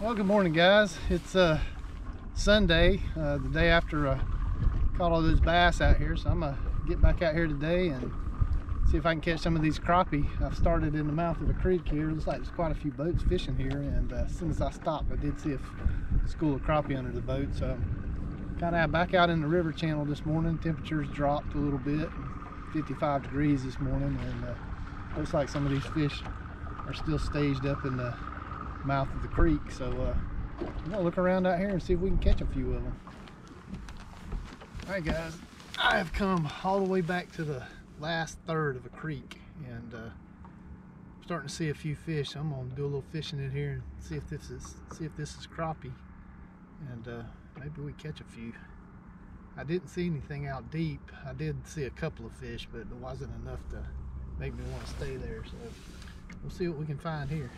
Well, good morning, guys. It's uh, Sunday, uh, the day after I caught all those bass out here. So I'm gonna get back out here today and see if I can catch some of these crappie. I've started in the mouth of a creek here. Looks like there's quite a few boats fishing here. And uh, as soon as I stopped, I did see a school of crappie under the boat. So kind of back out in the river channel this morning. Temperatures dropped a little bit, 55 degrees this morning, and uh, looks like some of these fish are still staged up in the mouth of the creek. So uh, I'm gonna look around out here and see if we can catch a few of them. All right, guys, I have come all the way back to the last third of a creek, and uh, starting to see a few fish. I'm gonna do a little fishing in here and see if this is see if this is crappie, and uh, maybe we catch a few. I didn't see anything out deep. I did see a couple of fish, but it wasn't enough to make me want to stay there. So we'll see what we can find here.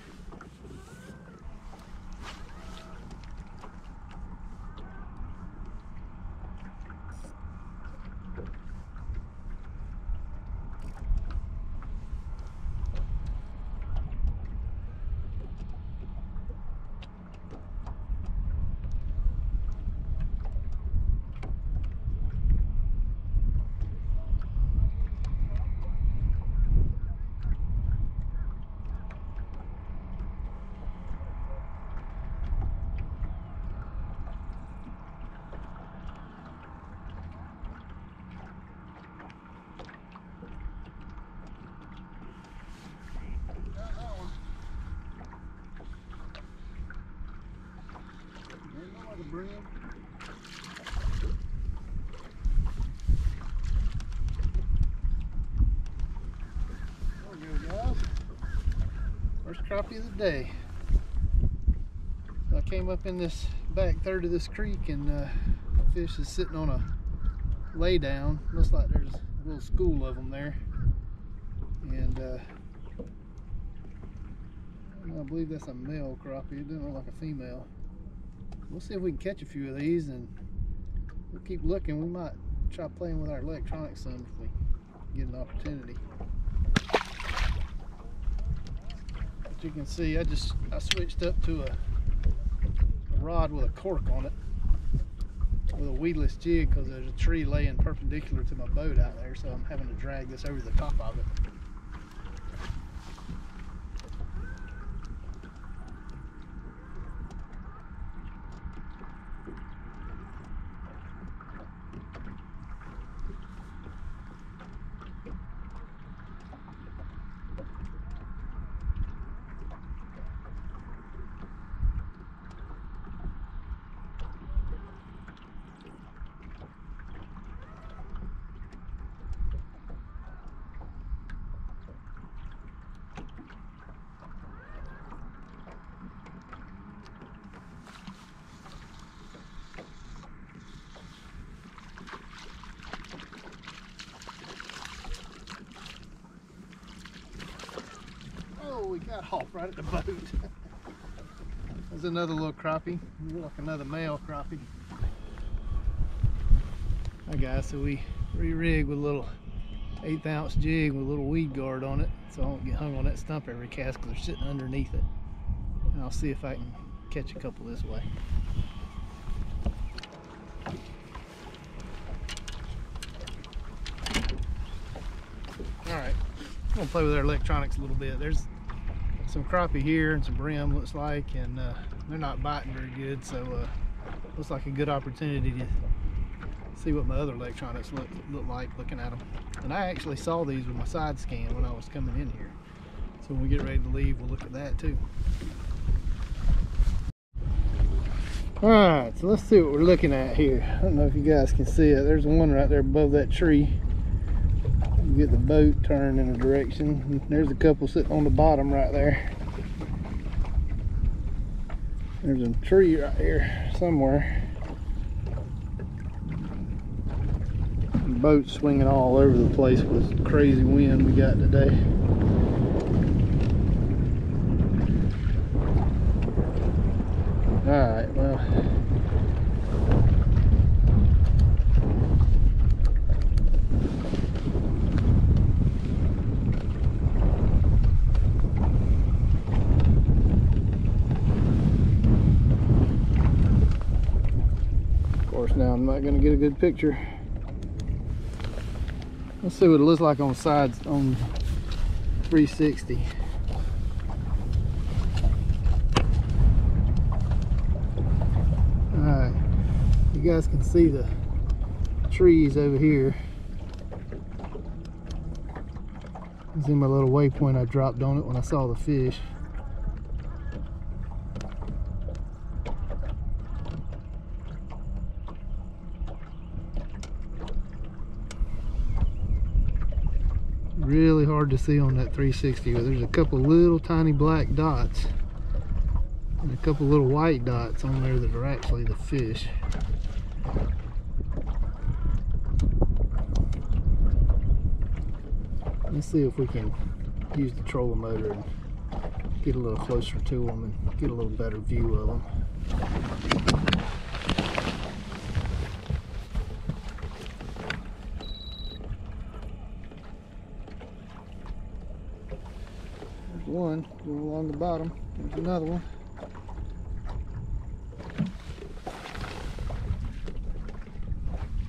brim. There we go, guys. First crappie of the day. I came up in this back third of this creek and uh, fish is sitting on a lay down. Looks like there's a little school of them there. And uh, I believe that's a male crappie. It doesn't look like a female we'll see if we can catch a few of these and we'll keep looking. We might try playing with our electronics some if we get an opportunity. But you can see I just I switched up to a, a rod with a cork on it with a weedless jig because there's a tree laying perpendicular to my boat out there so I'm having to drag this over the top of it. Oh, we got off right at the boat. There's another little crappie. Like another male crappie. Alright guys, so we re-rig with a little eighth ounce jig with a little weed guard on it so I don't get hung on that stump every cast because they're sitting underneath it. And I'll see if I can catch a couple this way. Alright, I'm gonna play with our electronics a little bit. There's some crappie here and some brim looks like and uh, they're not biting very good so uh, looks like a good opportunity to see what my other electronics look, look like looking at them and I actually saw these with my side scan when I was coming in here. So when we get ready to leave we'll look at that too. All right so let's see what we're looking at here. I don't know if you guys can see it. There's one right there above that tree you get the boat turned in a direction. There's a couple sitting on the bottom right there. There's a tree right here somewhere. The boat swinging all over the place with crazy wind we got today. All right, well, course now I'm not gonna get a good picture. Let's see what it looks like on sides on 360. Alright, you guys can see the trees over here. Is my little waypoint I dropped on it when I saw the fish. Really hard to see on that 360, but there's a couple little tiny black dots and a couple little white dots on there that are actually the fish. Let's see if we can use the trolling motor and get a little closer to them and get a little better view of them. There's one the bottom. There's another one.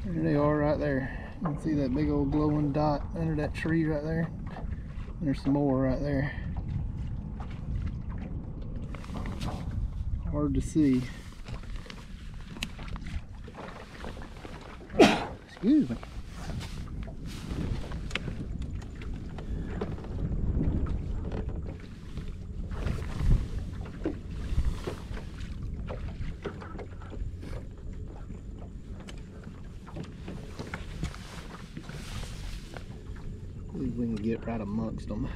There they are right there. You can see that big old glowing dot under that tree right there. And there's some more right there. Hard to see. Excuse me. believe we can get right amongst them.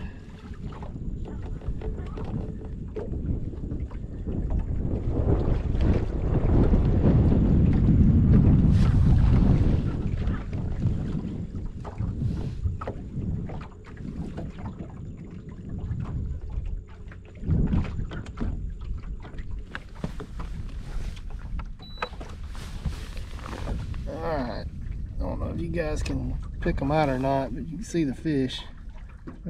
Alright, I don't know if you guys can pick them out or not, but you can see the fish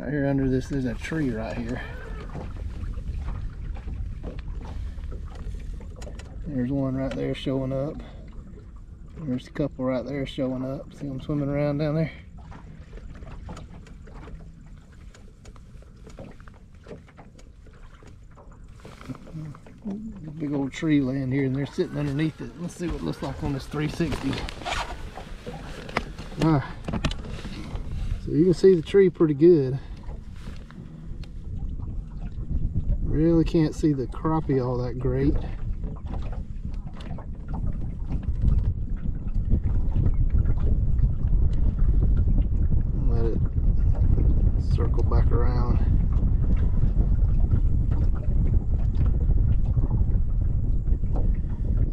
right here under this. There's a tree right here. There's one right there showing up. There's a couple right there showing up. See them swimming around down there? Big old tree laying here and they're sitting underneath it. Let's see what it looks like on this 360. Ah. So you can see the tree pretty good. Really can't see the crappie all that great. Let it circle back around.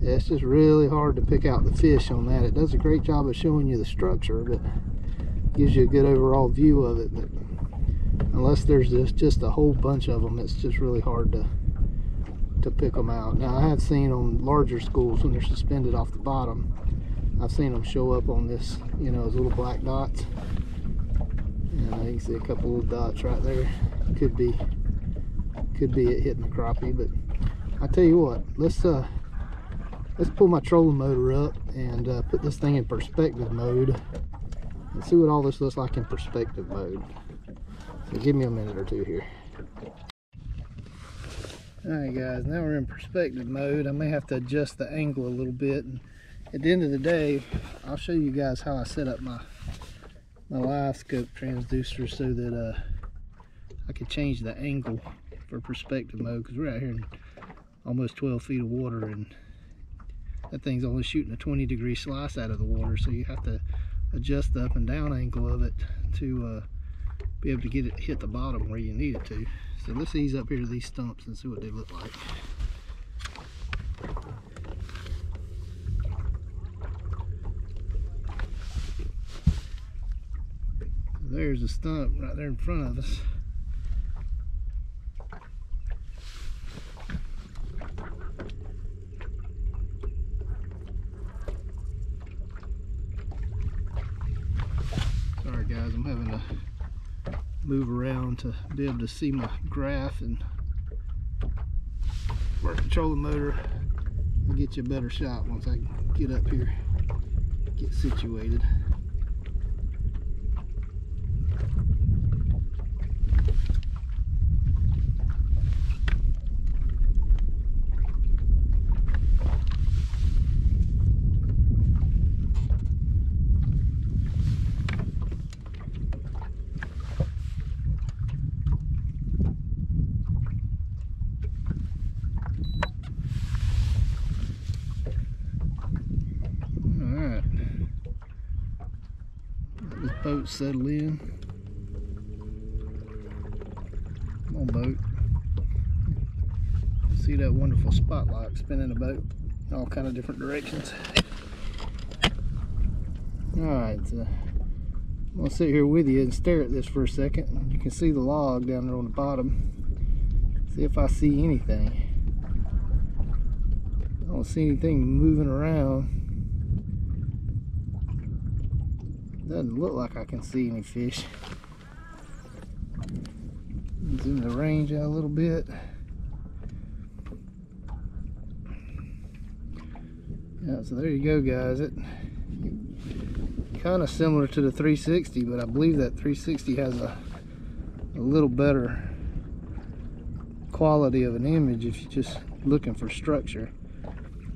Yeah, it's just really hard to pick out the fish on that. It does a great job of showing you the structure, but gives you a good overall view of it. Unless there's just, just a whole bunch of them, it's just really hard to to pick them out. Now I have seen on larger schools when they're suspended off the bottom, I've seen them show up on this, you know, as little black dots. And you can see a couple little dots right there. Could be could be it hitting the crappie, but I tell you what, let's uh let's pull my trolling motor up and uh, put this thing in perspective mode and see what all this looks like in perspective mode. Give me a minute or two here. Alright guys, now we're in perspective mode. I may have to adjust the angle a little bit. And at the end of the day, I'll show you guys how I set up my my live scope transducer so that uh, I can change the angle for perspective mode because we're out here in almost 12 feet of water and that thing's only shooting a 20 degree slice out of the water so you have to adjust the up and down angle of it to uh, be able to get it hit the bottom where you need it to. So let's ease up here to these stumps and see what they look like. There's a stump right there in front of us. Sorry guys, I'm having to move around to be able to see my graph and work control the motor. I'll get you a better shot once I get up here. get situated. Alright. Let this boat settle in. Come on, boat. See that wonderful spotlight spinning the boat all kind of different directions. Alright, so uh, I'm gonna sit here with you and stare at this for a second. You can see the log down there on the bottom. See if I see anything. I don't see anything moving around. Doesn't look like I can see any fish. Zoom the range out a little bit. Yeah, so there you go guys. It kind of similar to the 360, but I believe that 360 has a, a little better quality of an image if you're just looking for structure.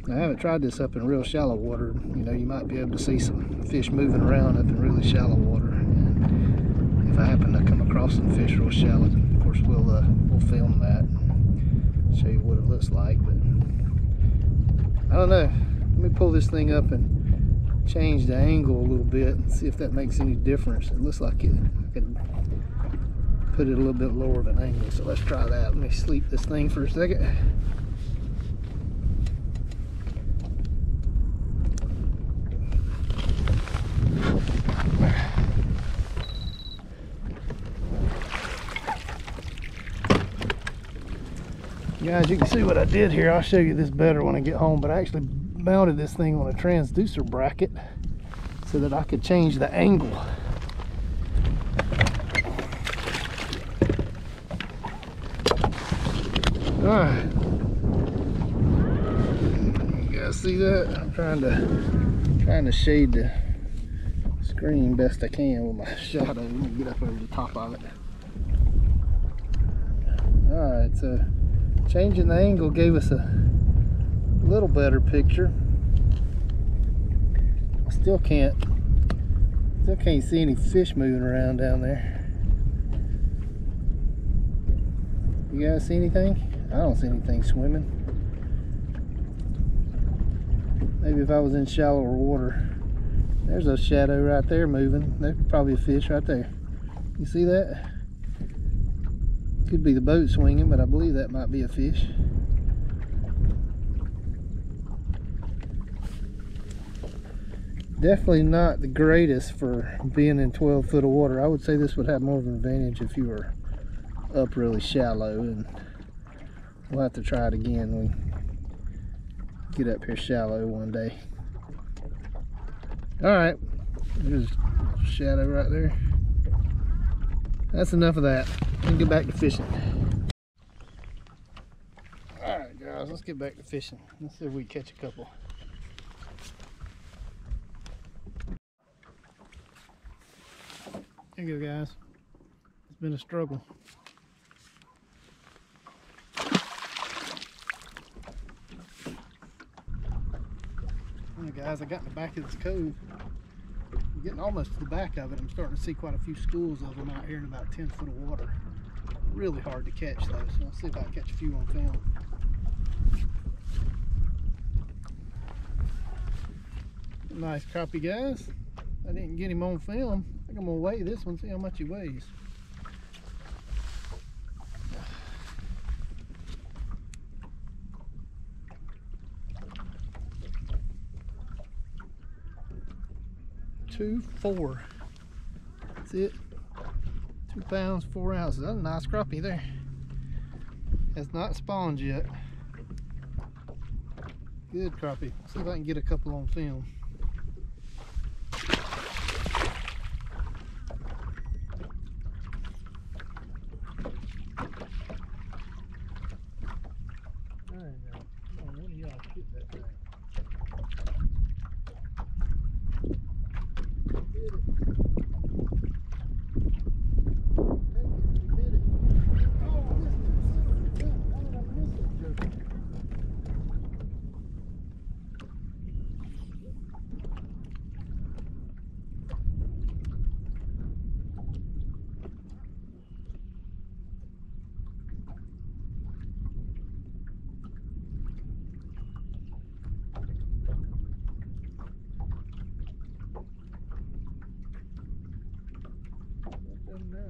I haven't tried this up in real shallow water. You know, you might be able to see some fish moving around up in really shallow water. And if I happen to come across some fish real shallow, of course we'll uh, we'll film that and show you what it looks like. But I don't know. Let me pull this thing up and change the angle a little bit and see if that makes any difference. It looks like it. I could put it a little bit lower of an angle. So let's try that. Let me sleep this thing for a second. Guys, you can see what I did here. I'll show you this better when I get home, but I actually mounted this thing on a transducer bracket so that I could change the angle. Alright. You guys see that? I'm trying to trying to shade the screen best I can with my shadow. Let me get up over the top of it. Alright, so changing the angle gave us a little better picture. I still can't still can't see any fish moving around down there. You guys see anything? I don't see anything swimming. Maybe if I was in shallower water. There's a shadow right there moving. There's probably a fish right there. You see that? Could be the boat swinging, but I believe that might be a fish. Definitely not the greatest for being in 12 foot of water. I would say this would have more of an advantage if you were up really shallow and we'll have to try it again when we get up here shallow one day. All right, there's shadow right there. That's enough of that. Let's get back to fishing. All right, guys, let's get back to fishing. Let's see if we can catch a couple. There you go, guys. It's been a struggle. Alright guys, I got in the back of this cove. Getting almost to the back of it. I'm starting to see quite a few schools of them out here in about 10 foot of water. Really hard to catch though, so I'll see if I can catch a few on film. Nice crappie guys. I didn't get him on film. I think I'm gonna weigh this one, see how much he weighs. Two, four. That's it. Two pounds, four ounces. That's a nice crappie there. Has not spawned yet. Good crappie. See if I can get a couple on film.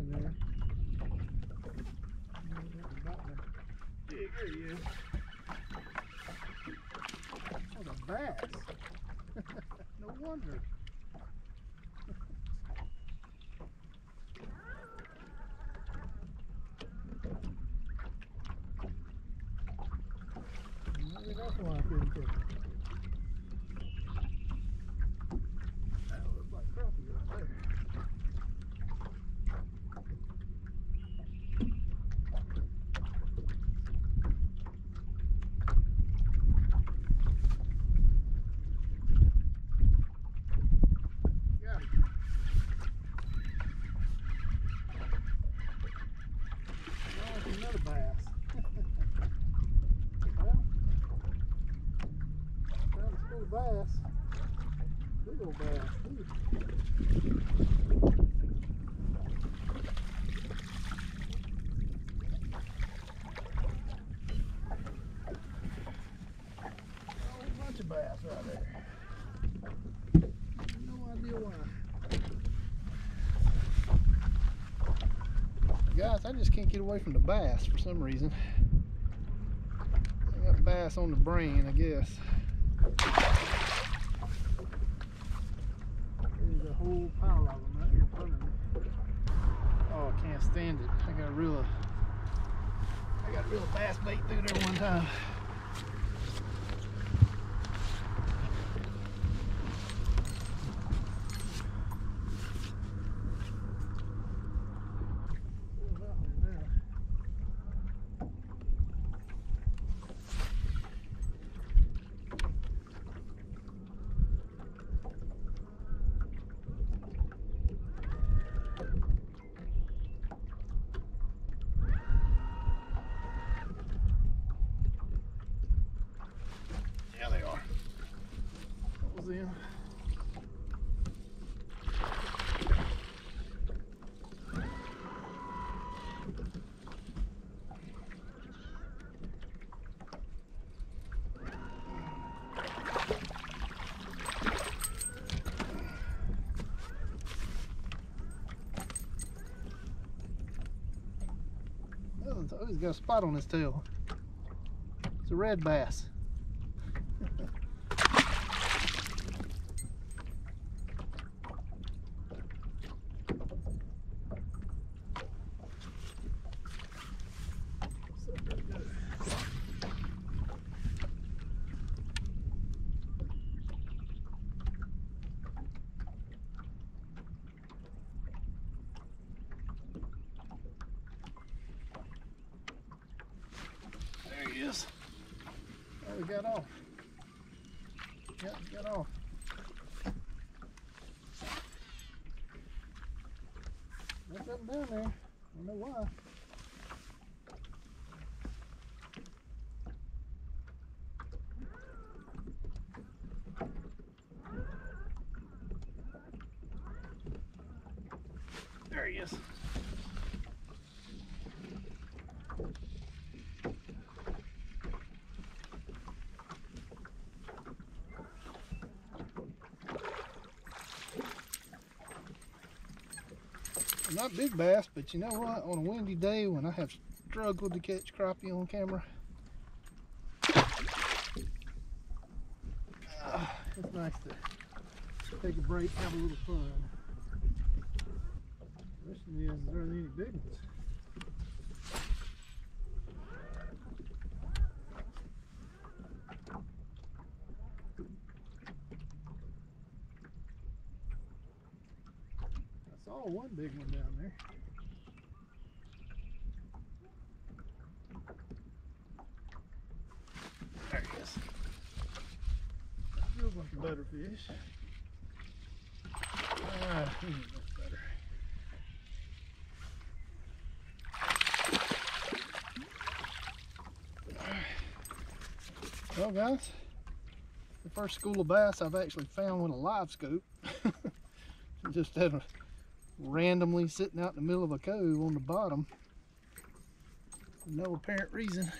in there. Jig, there he is. That was a bass. no wonder. Bass. Big old bass, too. A bunch of bass right there. No idea why. Guys, I just can't get away from the bass for some reason. I got bass on the brain, I guess. There's a whole pile of them right here in front of me. Oh, I can't stand it. I got a real, I got a real bass bait through there one time. What's out there now? Yeah, they are. Them. Oh, he's got a spot on his tail. It's a red bass. There he is. Oh, he got off. Yep, he got off. That's up and down there. I don't know why. There he is. Not big bass, but you know what? On a windy day when I have struggled to catch crappie on camera, ah, it's nice to take a break, have a little fun. Question is, is there any big ones? I saw one big one down there. There he is. Feels like a better fish. Ah, he ain't much better. Well, guys, the first school of bass I've actually found with a live scope. Just had a randomly sitting out in the middle of a cove on the bottom. for No apparent reason.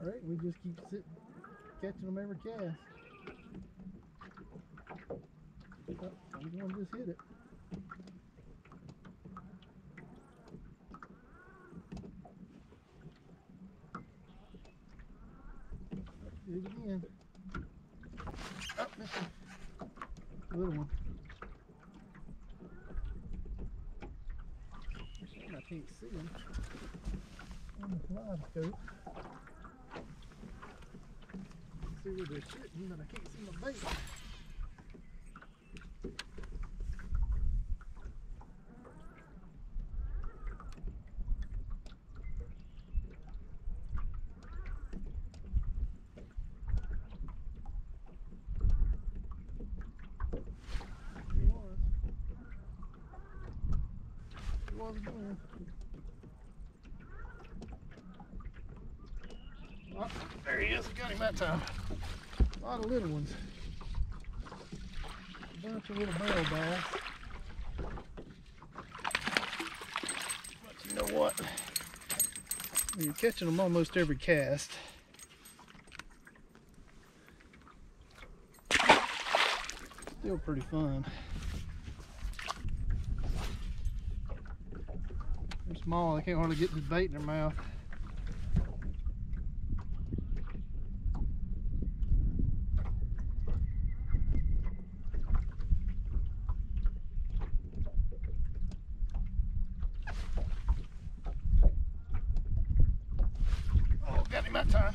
All right, we just keep sitting, catching them every cast. Oh, there we go. One just hit it. Do it again. Oh, missed him. Little one. I can't see him on the live scope. See where they're shitting, but I can't see my bait. Was again. Oh, there he is. Got him that time. A lot of little ones. A bunch of little barrel bass. But you know what? You're catching them almost every cast. Still pretty fun. Small, they can't hardly get this bait in their mouth. Oh, got him that time.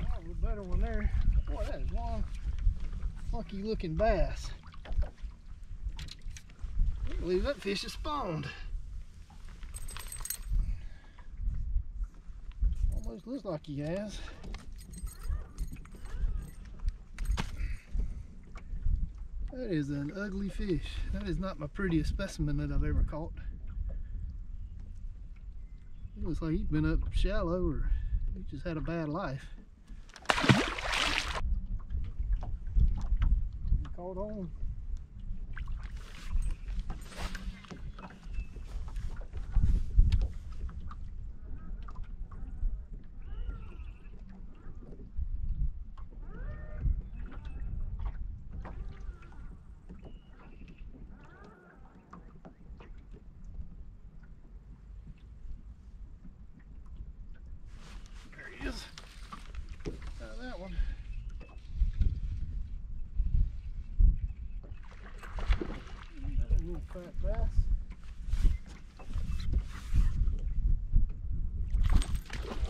Oh, a little better one there. Boy, that is one funky looking bass. Can't believe that fish has spawned. Almost looks like he has. That is an ugly fish. That is not my prettiest specimen that I've ever caught. It looks like he's been up shallow or he just had a bad life. Caught on. There he is. Got that one. Another little fat bass.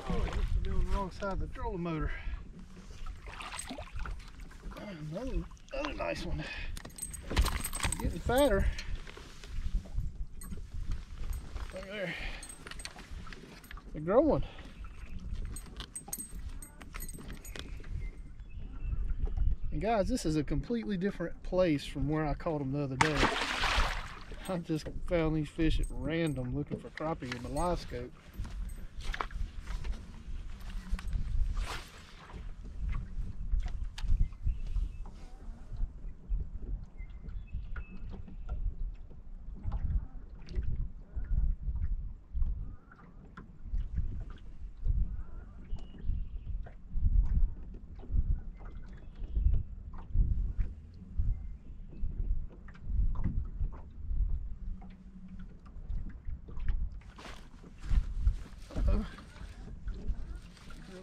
Oh, I must be on the trolling motor. Another, another nice one. Getting fatter. Look there. They're growing. And guys, this is a completely different place from where I caught them the other day. I just found these fish at random looking for crappie in the live scope.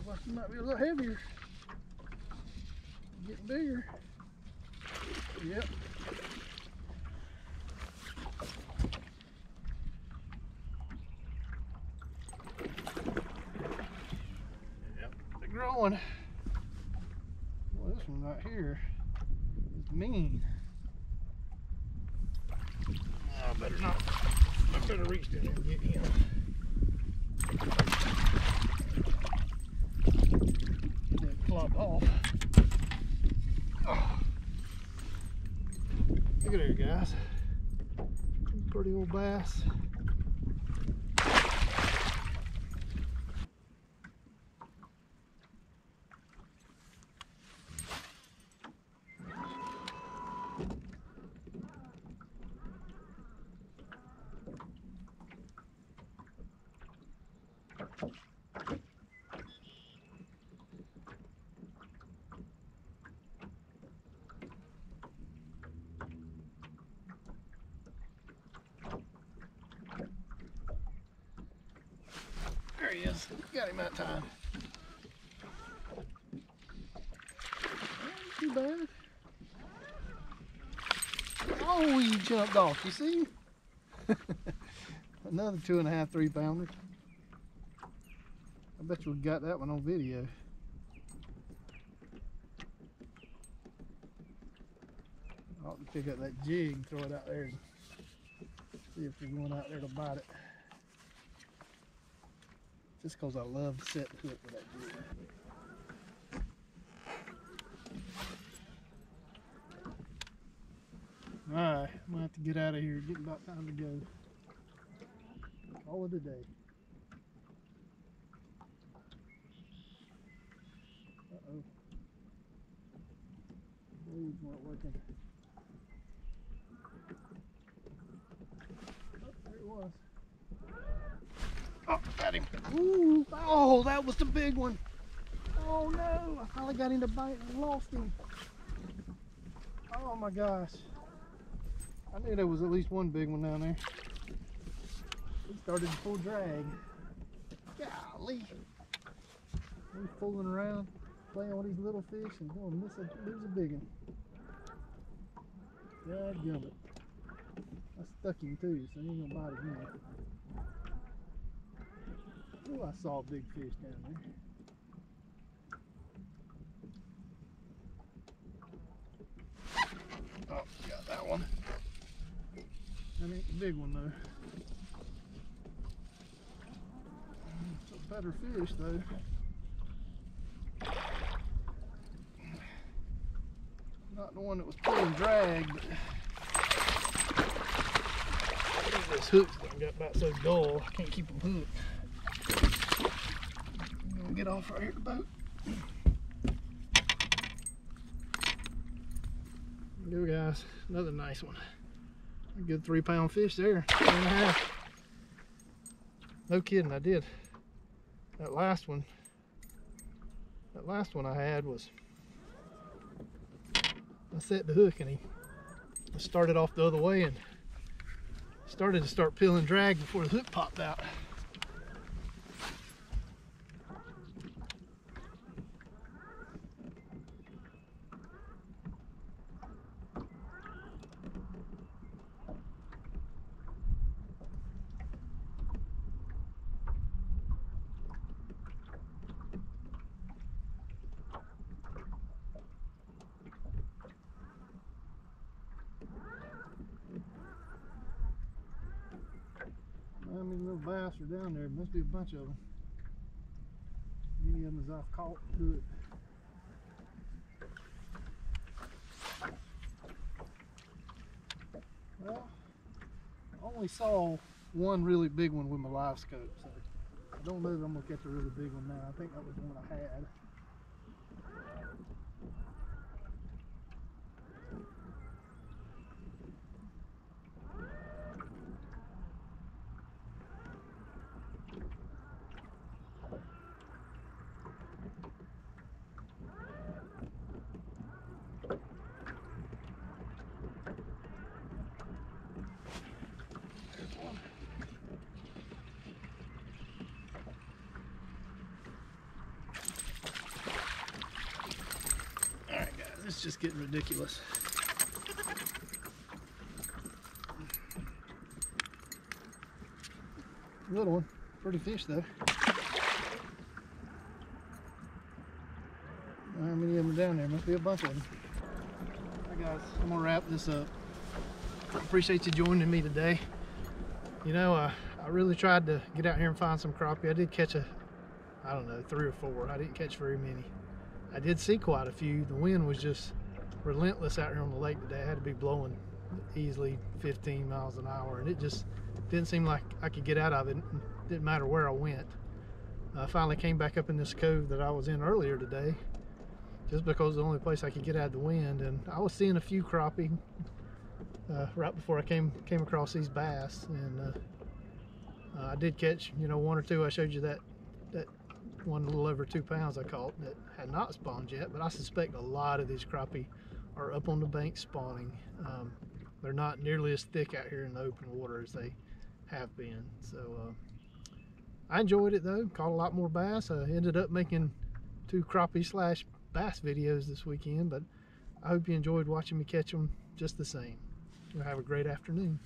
Like might be a little heavier. Getting bigger. Yep. Yep, they're growing. Well, this one right here is mean. I better not. I better reach down there and get him. That flop off. Oh. Look at there, guys. Pretty old bass. There he is. Got him that time. Ain't too bad. Oh, he jumped off. You see? Another two and a half, three pounder. I bet you we got that one on video. I ought to pick up that jig and throw it out there and see if there's one out there to bite it. Just because I love to set the hook with that jig. Alright, I'm gonna have to get out of here. Getting about time to go. Call it a day. Uh oh. Blades weren't working. Oh, there it was. Oh, got him. Ooh, oh, that was the big one. Oh no, I finally got him to bite and lost him. Oh my gosh. I knew there was at least one big one down there. He started full drag. Golly. He's fooling around, playing with these little fish and going miss a, lose a big one. God gummit. I stuck him too, so he ain't gonna bite again. Oh, I saw a big fish down there. Oh, got that one. That ain't the big one though. It's a better fish though. Not the one that was pulling drag, but these hooks done got about so dull, I can't keep them hooked. I'm gonna get off right here the boat. There we go guys, another nice one. A good three pound fish there, three and a half. No kidding, I did. That last one, that last one I had was, I set the hook and he started off the other way and started to start peeling drag before the hook popped out. How many little bass are down there? Must be a bunch of them. Many of them as I've caught it. Well, I only saw one really big one with my live scope, so I don't know that I'm gonna catch a really big one now. I think that was the one I had. Alright guys, it's just getting ridiculous. Little one, pretty fish though. How many of them are down there? Must be a bunch of them. Alright guys, I'm gonna wrap this up. Appreciate you joining me today. You know, uh, I really tried to get out here and find some crappie. I did catch a, I don't know, three or four. I didn't catch very many. I did see quite a few. The wind was just relentless out here on the lake today. I had to be blowing easily 15 miles an hour, and it just didn't seem like I could get out of it. Didn't matter where I went. I finally came back up in this cove that I was in earlier today, just because the only place I could get out of the wind. And I was seeing a few crappie uh, right before I came came across these bass, and uh, uh, I did catch, you know, one or two. I showed you that one a little over two pounds I caught that had not spawned yet, but I suspect a lot of these crappie are up on the bank spawning. Um, they're not nearly as thick out here in the open water as they have been. So uh, I enjoyed it though, caught a lot more bass. I ended up making two crappie slash bass videos this weekend, but I hope you enjoyed watching me catch them just the same. Have a great afternoon.